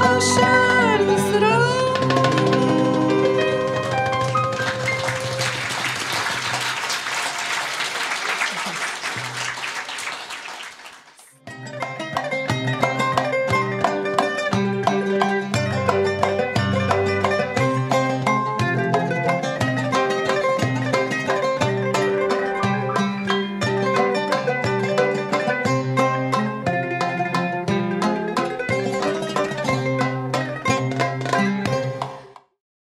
Aşer bir